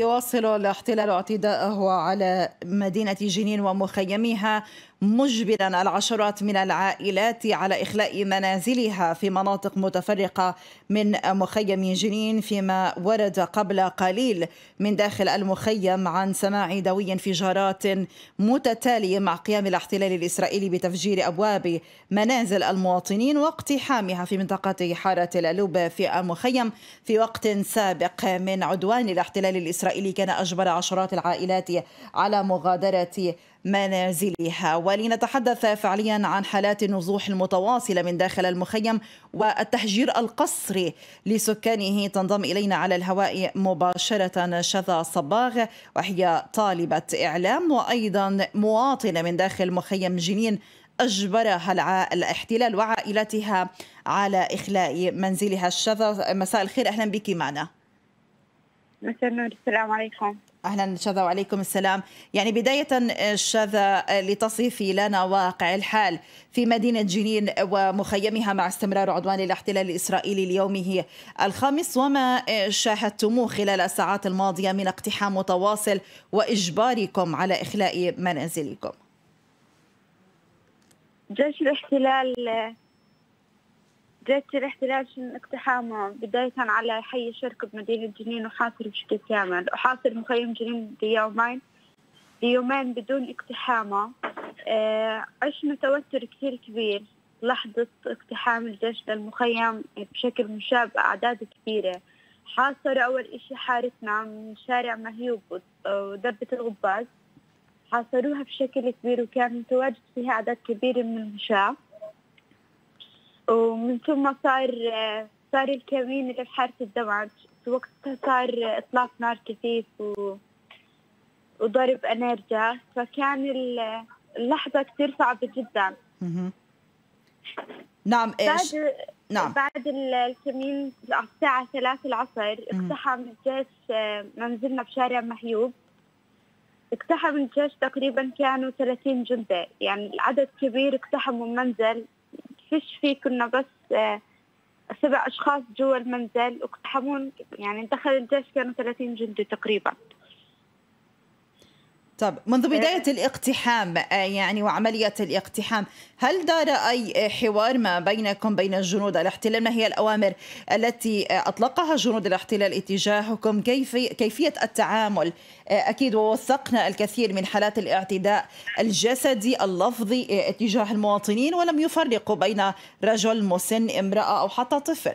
يواصل الاحتلال اعتداءه على مدينة جنين ومخيمها مجبرا العشرات من العائلات على إخلاء منازلها في مناطق متفرقة من مخيم جنين فيما ورد قبل قليل من داخل المخيم عن سماع دوي انفجارات متتالية مع قيام الاحتلال الإسرائيلي بتفجير أبواب منازل المواطنين واقتحامها في منطقة حارة الألوب في المخيم في وقت سابق من عدوان الاحتلال الإسرائيلي. كان أجبر عشرات العائلات على مغادرة منازلها. ولنتحدث فعليا عن حالات النزوح المتواصلة من داخل المخيم والتهجير القسري لسكانه تنضم إلينا على الهواء مباشرة شذا صباغ وهي طالبة إعلام وأيضا مواطنة من داخل مخيم جنين أجبرها الاحتلال وعائلتها على إخلاء منزلها. الشذا مساء الخير أهلا بك معنا. مساء النور السلام عليكم. أهلا شذا وعليكم السلام. يعني بداية شذا لتصفي لنا واقع الحال في مدينة جنين ومخيمها مع استمرار عدوان الاحتلال الإسرائيلي ليومه الخامس وما شاهدتموه خلال الساعات الماضية من اقتحام متواصل وإجباركم على إخلاء منازلكم؟ جيش الاحتلال جيش الاحتلال شن اقتحامه. بداية على حي شرك بمدينة جنين وحاصر بشكل كامل وحاصر مخيم جنين بيومين بيومين بدون اقتحامه. آه عشنا توتر كثير كبير. لحظة اقتحام الجيش للمخيم بشكل مشابه أعداد كبيرة. حاصروا أول إشي حارتنا من شارع مهيوب ودبة الغباز. حاصروها بشكل كبير وكان متواجد فيها أعداد كبيرة من المشاة. ومن ثم صار صار الكمين اللي بحارة الدمج وقتها صار إطلاق نار كثيف و... وضرب أنرجا. فكان اللحظة كثير صعبة جدا. نعم إيش؟ بعد نعم. بعد الكمين الساعة ثلاث العصر اقتحم الجيش منزلنا بشارع محيوب. اقتحم الجيش تقريبا كانوا 30 جندي يعني العدد كبير اقتحموا المنزل فيش فيه كنا بس سبع أشخاص جوا المنزل واقتحمون يعني دخل الجيش كانوا 30 جندي تقريبا. طب منذ بداية الاقتحام يعني وعملية الاقتحام هل دار أي حوار ما بينكم بين الجنود الاحتلال؟ ما هي الأوامر التي أطلقها جنود الاحتلال اتجاهكم؟ كيف كيفية التعامل؟ أكيد ووثقنا الكثير من حالات الاعتداء الجسدي اللفظي اتجاه المواطنين ولم يفرقوا بين رجل مسن امرأة أو حتى طفل.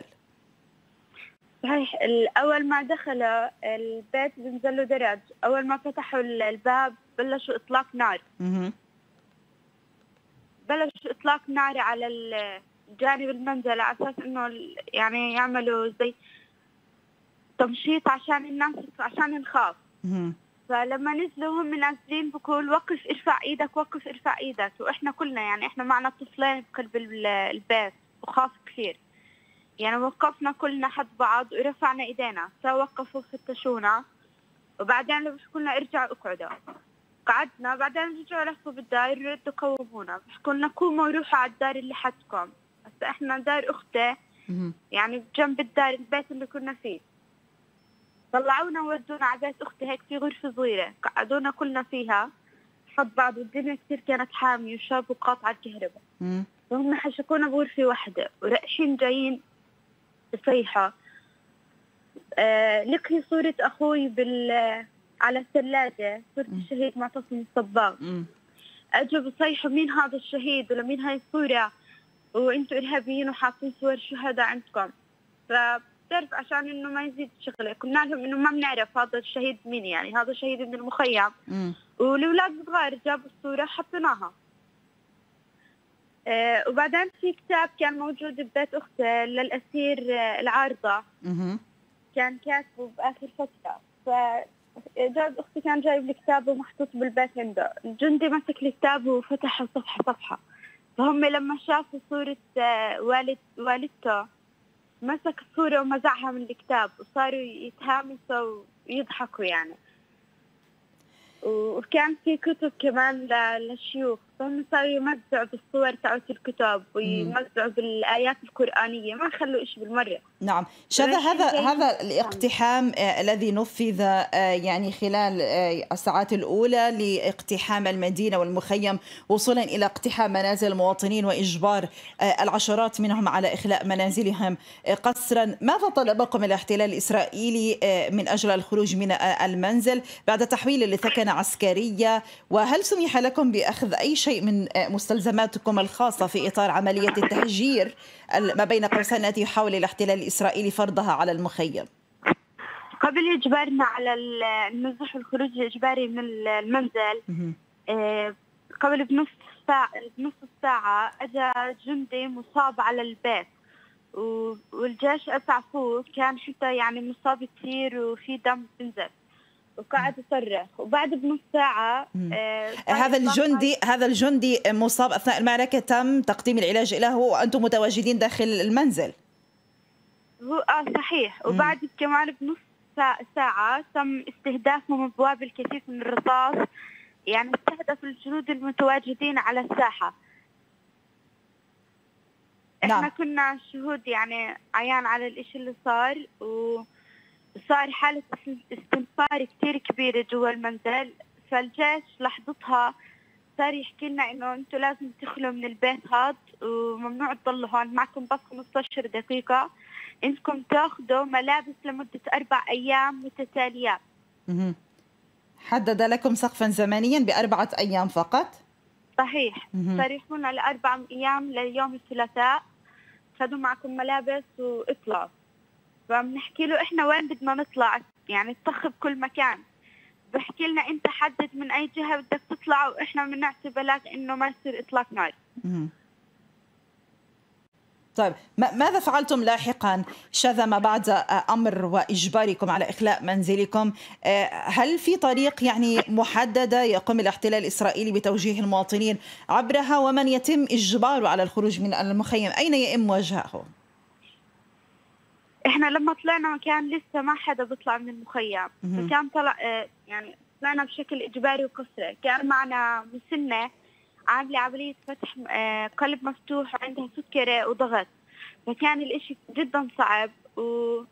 صحيح أول ما دخلوا البيت بنزلوا درج. أول ما فتحوا الباب بلشوا إطلاق نار. بلشوا إطلاق نار على جانب المنزل على أساس إنه يعني يعملوا زي تمشيط عشان الناس عشان نخاف فلما نزلوا هم نازلين بقول وقف ارفع إيدك وقف ارفع إيدك. وإحنا كلنا يعني إحنا معنا طفلين بقلب البيت وخاف كثير. يعني وقفنا كلنا حد بعض ورفعنا ايدينا فوقفوا فتشونا وبعدين لما قلنا ارجعوا اقعدوا. قعدنا بعدين رجعوا لفوا بالدار يردوا قومونا. بحكوا لنا قوموا روحوا على الدار اللي حدكم. هسا إحنا دار أختي يعني جنب الدار البيت اللي كنا فيه. طلعونا وودونا على بيت أختي هيك في غرفة صغيرة. قعدونا كلنا فيها. حد بعض والدنيا كثير كانت حامية وشاب وقاطعة الكهرباء. فهم حشكونا بغرفة واحدة. ورقشين جايين صيحة آه لقي صورة أخوي بال على الثلاجة صورة الشهيد معتصم الصباغ. أجوا بصيحوا مين هذا الشهيد؟ ولا مين هاي الصورة؟ وانتوا إرهابيين وحاطين صور شهداء عندكم. فبتعرف عشان إنه ما يزيد شغلة قلنا لهم إنه ما بنعرف هذا الشهيد مين يعني هذا شهيد من المخيم. والأولاد صغار جابوا الصورة حطيناها. آه وبعدين في كتاب كان موجود ببيت أختي للأسير آه العارضة. كان كاتبه بآخر فترة. فجاب أختي كان جايب الكتاب ومحطوط بالبيت عنده. الجندي مسك الكتاب وفتح صفحة صفحة. فهم لما شافوا صورة آه والد والدته مسك الصورة ومزعها من الكتاب وصاروا يتهامسوا ويضحكوا يعني. وكان في كتب كمان للشيوخ. فهم صاروا يمزعوا بالصور تاعت الكتب ويمزعوا بالآيات القرآنية. ما خلوا شيء بالمرة. نعم. شذا هذا هذا الاقتحام آه الذي نفذ آه يعني خلال آه الساعات الأولى لاقتحام المدينة والمخيم وصولا إلى اقتحام منازل المواطنين وإجبار العشرات منهم على إخلاء منازلهم قسرا ماذا طلبكم الاحتلال الاسرائيلي من أجل الخروج من المنزل بعد تحويل لثكنة عسكرية؟ وهل سمح لكم بأخذ أي شيء من مستلزماتكم الخاصة في إطار عملية التهجير ما بين قوسين التي يحاول الاحتلال الإسرائيلي فرضها على المخيم؟ قبل إجبارنا على النزوح والخروج الإجباري من المنزل قبل بنص ساعة بنص ساعة أجا جندي مصاب على البيت والجيش أسعفوه كان حتى يعني مصاب كثير وفي دم بنزل وقعد يصرخ. وبعد بنص ساعة آه هذا الجندي هذا الجندي مصاب أثناء المعركة تم تقديم العلاج له وأنتم متواجدين داخل المنزل. هو آه صحيح وبعد. كمان بنص ساعة تم استهدافهم بواب الكثير من الرصاص يعني استهدف الجنود المتواجدين على الساحة إحنا نعم. كنا شهود يعني عيان على الاشي اللي صار و صار حالة استنفار كثير كبيرة جوا المنزل فالجيش لحظتها صار يحكي لنا إنه أنتم لازم تخلوا من البيت هذا وممنوع تضلوا هون. معكم بس 15 دقيقة. إنكم تاخذوا ملابس لمدة أربع أيام متتاليات. حدد لكم سقفا زمنيا بأربعة أيام فقط؟ صحيح. صار يحكونا لاربع أيام ليوم الثلاثاء. خذوا معكم ملابس واطلعوا. فبنحكي له إحنا وين بدنا نطلع؟ يعني الطخ بكل مكان. بحكي لنا انت حدد من اي جهة بدك تطلع وإحنا بنعتبر لك انه ما يصير اطلاق نار. طيب ماذا فعلتم لاحقا؟ شذا ما بعد أمر وإجباركم على إخلاء منزلكم. هل في طريق يعني محدده يقوم الاحتلال الإسرائيلي بتوجيه المواطنين عبرها؟ ومن يتم إجباره على الخروج من المخيم؟ أين يئم وجهه؟ إحنا لما طلعنا كان لسه ما حدا بيطلع من المخيم فكان طلع آه، يعني طلعنا بشكل إجباري وقسري كان معنا مسنة عاملة عملية فتح آه، قلب مفتوح وعندها سكري وضغط. فكان الإشي جدا صعب و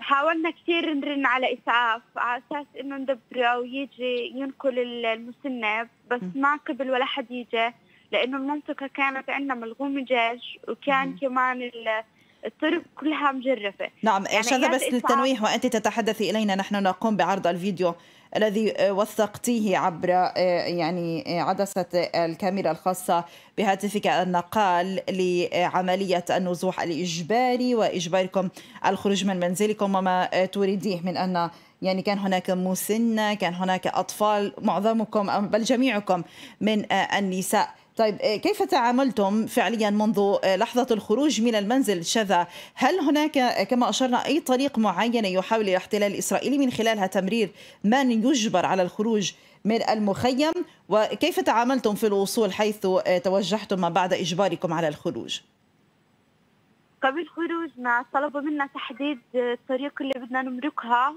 حاولنا كثير نرن على إسعاف على أساس إنه ندبره ويجي ينقل المسنة بس ما قبل ولا حد يجي لأنه المنطقة كانت عندنا ملغومة جيش وكان كمان الطرق كلها مجرفة نعم يعني شذا بس للتنويه؟ وأنت تتحدثي إلينا نحن نقوم بعرض الفيديو الذي وثقتيه عبر آه، يعني عدسة الكاميرا الخاصة بهاتفك النقال لعملية النزوح الإجباري وإجباركم الخروج من منزلكم. وما تريديه من أن يعني كان هناك مسنة كان هناك أطفال معظمكم بل جميعكم من النساء. طيب آه، كيف تعاملتم فعليا منذ آه، لحظة الخروج من المنزل شذا؟ هل هناك آه، كما أشرنا أي طريق معينة يحاول الاحتلال الإسرائيلي من خلالها تمرير من يجبر على الخروج من المخيم؟ وكيف تعاملتم في الوصول حيث توجهتم بعد إجباركم على الخروج؟ قبل خروجنا طلبوا منا تحديد الطريق اللي بدنا نمرقها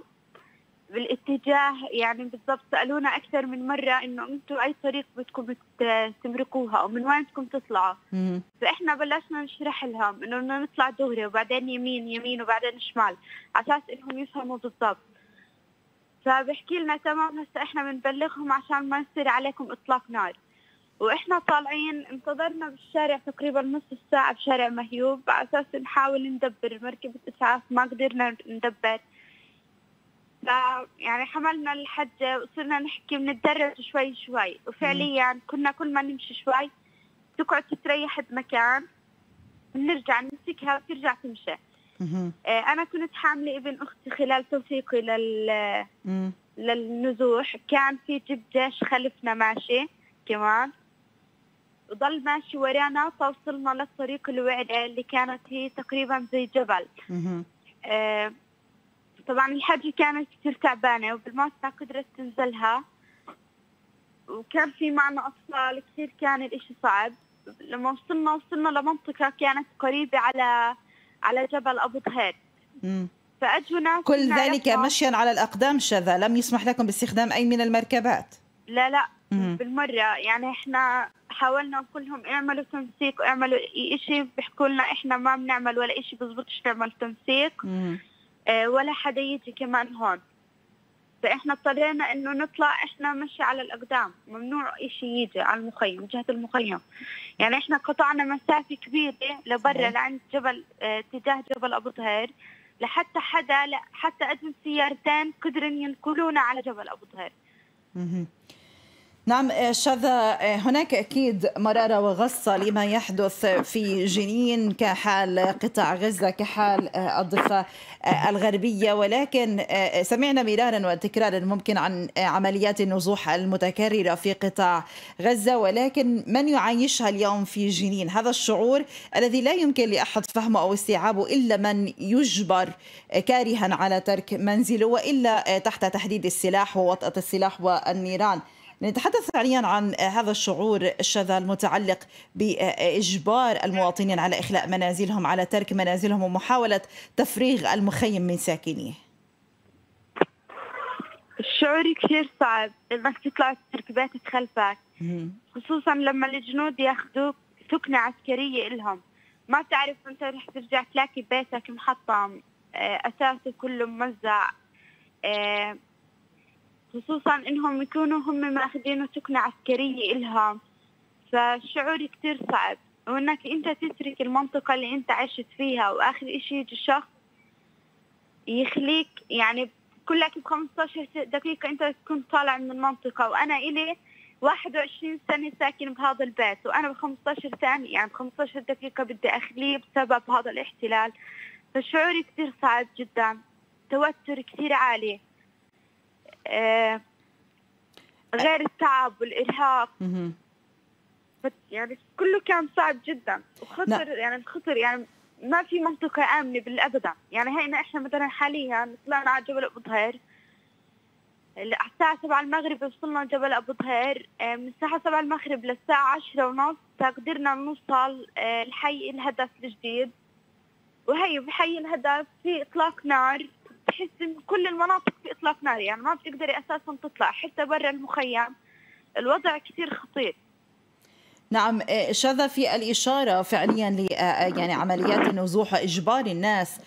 بالاتجاه يعني بالضبط سألونا أكثر من مرة إنه أنتم أي طريق بدكم تمرقوها أو من وين بدكم تطلعوا؟ فإحنا بلشنا نشرح لهم إنه بدنا نطلع دغري وبعدين يمين يمين وبعدين شمال على أساس إنهم يفهموا بالضبط. فبحكي لنا تمام هسه إحنا بنبلغهم عشان ما يصير عليكم إطلاق نار. وإحنا طالعين انتظرنا بالشارع تقريبا نص ساعة بشارع مهيوب على أساس نحاول ندبر مركبة إسعاف ما قدرنا ندبر. يعني حملنا الحجة وصرنا نحكي بنتدرج شوي شوي. وفعليا كنا كل ما نمشي شوي تقعد تتريح بمكان بنرجع نمسكها وترجع تمشي. آه، أنا كنت حاملة ابن أختي خلال توثيقي لل للنزوح. كان في جيب جيش خلفنا ماشي كمان. وضل ماشي ورانا توصلنا للطريق الوعدة اللي كانت هي تقريبا زي جبل. طبعا الحاجة كانت كثير تعبانة وبالموت ما قدرت تنزلها. وكان في معنا أطفال كثير كان الإشي صعب. لما وصلنا وصلنا لمنطقة كانت قريبة على على جبل أبو ظهير فأجوا ناس كل ذلك مشيا على الأقدام شذا. لم يسمح لكم باستخدام أي من المركبات. لا لا بالمرة. يعني إحنا حاولنا نقول لهم اعملوا تنسيق واعملوا إشي. بيحكوا لنا إحنا ما بنعمل ولا إشي بزبطش نعمل تنسيق. آه ولا حدا يجي كمان هون. فإحنا اضطرينا إنه نطلع إحنا مشي على الأقدام. ممنوع إشي يجي على المخيم جهة المخيم. يعني إحنا قطعنا مسافة كبيرة لبرا لعند جبل آه تجاه جبل أبو طهير. لحتى حدا حتى أدم سيارتين قدرن ينقلونا على جبل أبو طهير. نعم شذا هناك أكيد مرارة وغصة لما يحدث في جنين كحال قطاع غزة كحال الضفة الغربية. ولكن سمعنا مرارا وتكرارا ممكن عن عمليات النزوح المتكررة في قطاع غزة. ولكن من يعيشها اليوم في جنين؟ هذا الشعور الذي لا يمكن لأحد فهمه أو استيعابه إلا من يجبر كارها على ترك منزله وإلا تحت تحديد السلاح ووطأة السلاح والنيران. نتحدث فعليا عن هذا الشعور الشذا المتعلق بإجبار المواطنين على إخلاء منازلهم على ترك منازلهم ومحاولة تفريغ المخيم من ساكنيه. الشعور كثير صعب إنك تطلع تترك بيتك خلفك خصوصا لما الجنود ياخذوك سكنه عسكرية لهم ما بتعرف أنت رح ترجع تلاقي بيتك محطم آه، أساسه كله موزع خصوصا إنهم يكونوا هم ماخذينه سكنة عسكرية إلهم. فالشعور كتير صعب. وإنك أنت تترك المنطقة اللي أنت عشت فيها وآخر إشي يجي شخص يخليك يعني كلك ب 15 دقيقة أنت تكون طالع من المنطقة. وأنا إلي 21 سنة ساكن بهذا البيت وأنا ب 15 ثانية يعني ب 15 دقيقة بدي أخليه بسبب هذا الاحتلال. فالشعور كثير صعب جدا. توتر كثير عالي. غير التعب والإرهاق. يعني كله كان صعب جدا. وخطر. يعني الخطر يعني ما في منطقة آمنة بالأبدا. يعني هينا إحنا مثلا حاليا طلعنا على جبل أبو ظهير الساعة 7 المغرب وصلنا جبل أبو ظهير آه، من الساعة 7 المغرب للساعة 10 ونص. قدرنا نوصل الحي آه، الهدف الجديد. وهي بحي الهدف في إطلاق نار. إن كل المناطق في إطلاق نار يعني ما بتقدري أساسا تطلع حتى برا المخيم. الوضع كثير خطير. نعم آه، شذا في الإشارة فعليا ل آه، آه، يعني عمليات النزوح وإجبار الناس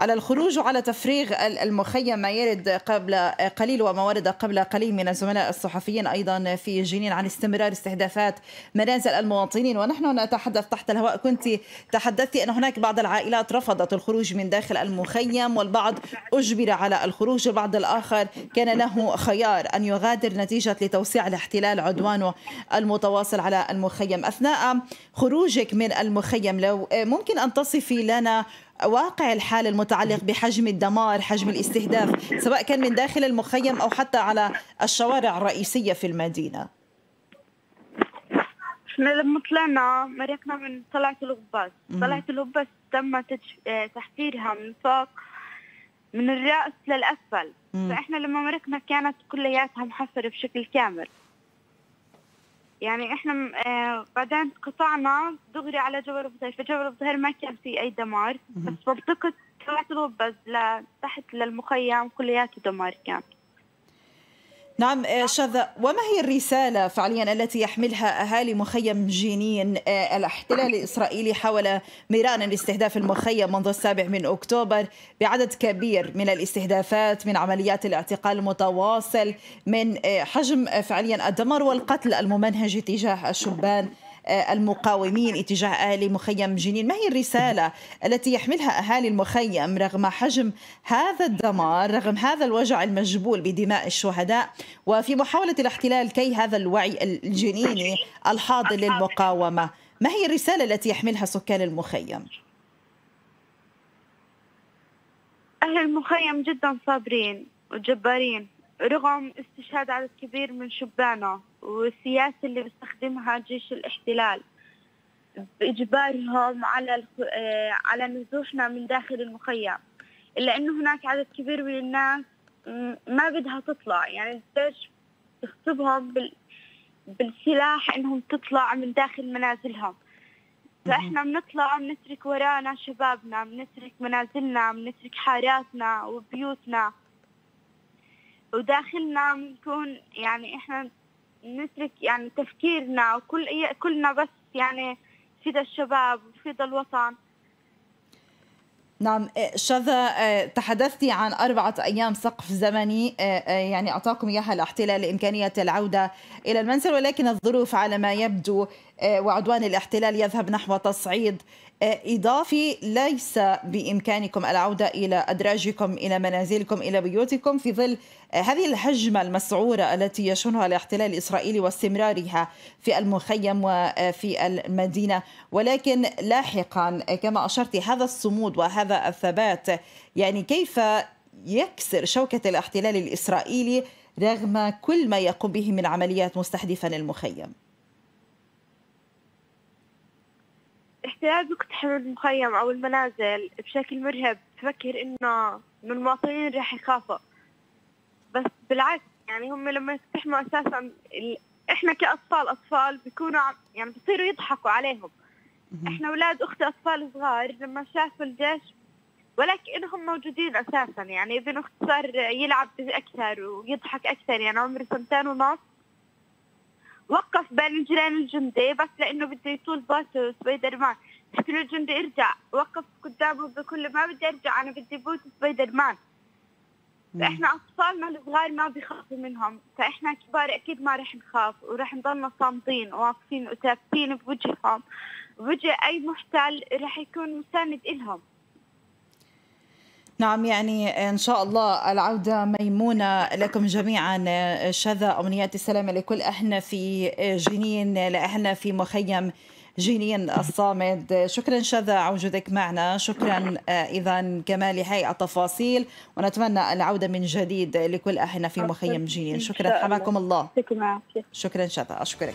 على الخروج وعلى تفريغ المخيم ما يرد قبل قليل وما ورد قبل قليل من الزملاء الصحفيين أيضا في جنين عن استمرار استهدافات منازل المواطنين. ونحن نتحدث تحت الهواء. كنت تحدثت أن هناك بعض العائلات رفضت الخروج من داخل المخيم والبعض أجبر على الخروج. البعض الآخر كان له خيار أن يغادر نتيجة لتوسيع الاحتلال عدوانه المتواصل على المخيم. أثناء خروجك من المخيم لو ممكن أن تصفي لنا واقع الحال المتعلق بحجم الدمار حجم الاستهداف سواء كان من داخل المخيم أو حتى على الشوارع الرئيسية في المدينة. إحنا لما طلعنا مرقنا من طلعة الغباس. طلعة الغباس تم تحفيرها من فوق من الرأس للأسفل. فإحنا لما مرقنا كانت كلياتها محفرة بشكل كامل. يعني إحنا آه بعدين قطعنا دغري على جبل أبو طهير فجبل أبو طهير ما كان في أي دمار بس منطقة طلعت الغبز لتحت للمخيم كلياته دمار كان. نعم آه، شذا وما هي الرسالة فعليا التي يحملها أهالي مخيم جنين آه، الأحتلال الإسرائيلي حاول ميران استهداف المخيم منذ السابع من أكتوبر بعدد كبير من الاستهدافات من عمليات الاعتقال المتواصل من آه، حجم فعليا الدمار والقتل الممنهج تجاه الشبان. المقاومين اتجاه أهالي مخيم جنين. ما هي الرسالة التي يحملها أهالي المخيم رغم حجم هذا الدمار رغم هذا الوجع المجبول بدماء الشهداء وفي محاولة الاحتلال كي هذا الوعي الجنيني الحاضن للمقاومة؟ ما هي الرسالة التي يحملها سكان المخيم؟ أهل المخيم جدا صابرين وجبارين. رغم استشهاد عدد كبير من شبانه والسياسة اللي بيستخدمها جيش الاحتلال بإجبارهم على آه، على نزوحنا من داخل المخيم إلا إنه هناك عدد كبير من الناس ما بدها تطلع. يعني الجيش بيخطبهم بال... بالسلاح إنهم تطلع من داخل منازلهم. فإحنا بنطلع بنترك ورانا شبابنا بنترك منازلنا بنترك حاراتنا وبيوتنا. وداخلنا بنكون يعني إحنا نترك يعني تفكيرنا وكل كلنا بس يعني فيد الشباب وفيد الوطن. نعم آه، شذا آه، تحدثتي عن أربعة أيام سقف زمني. آه، يعني أعطاكم إياها الاحتلال لإمكانية العودة إلى المنزل ولكن الظروف على ما يبدو وعدوان الاحتلال يذهب نحو تصعيد إضافي ليس بإمكانكم العودة إلى أدراجكم إلى منازلكم إلى بيوتكم في ظل هذه الهجمة المسعورة التي يشنها الاحتلال الإسرائيلي واستمرارها في المخيم وفي المدينة. ولكن لاحقا كما أشرت هذا الصمود وهذا الثبات يعني كيف يكسر شوكة الاحتلال الإسرائيلي رغم كل ما يقوم به من عمليات مستهدفة للمخيم احتلال بيقتحم المخيم أو المنازل بشكل مرهب. تفكر إنه المواطنين راح يخافوا. بس بالعكس يعني هم لما يقتحموا أساسا إحنا كأطفال أطفال بيكونوا يعني بصيروا يضحكوا عليهم. إحنا أولاد أختي أطفال صغار لما شافوا الجيش ولكنهم موجودين أساسا. يعني ابن أختي صار يلعب أكثر ويضحك أكثر. يعني عمره سنتين ونص. وقف بين إجرين الجندي بس لأنه بده يطول باسه سبايدر مان. لكن الجندي ارجع وقف قدامه بكل ما بدي ارجع أنا بدي بوت سبايدر مان. فإحنا أطفالنا الصغار ما بيخافوا منهم فإحنا كبار أكيد ما رح نخاف ورح نضلنا صامتين وواقفين وثابتين بوجههم. بوجه أي محتال رح يكون مساند إلهم. نعم يعني إن شاء الله العودة ميمونة لكم جميعا. شذا أمنيات السلامة لكل أهلنا في جنين لأهلنا في مخيم جنين الصامد. شكرا شذا على وجودك معنا. شكرا إذا كما لهي التفاصيل. ونتمنى العودة من جديد لكل أهلنا في مخيم جنين. شكرا. حماكم الله. شكرا شذا. أشكرك.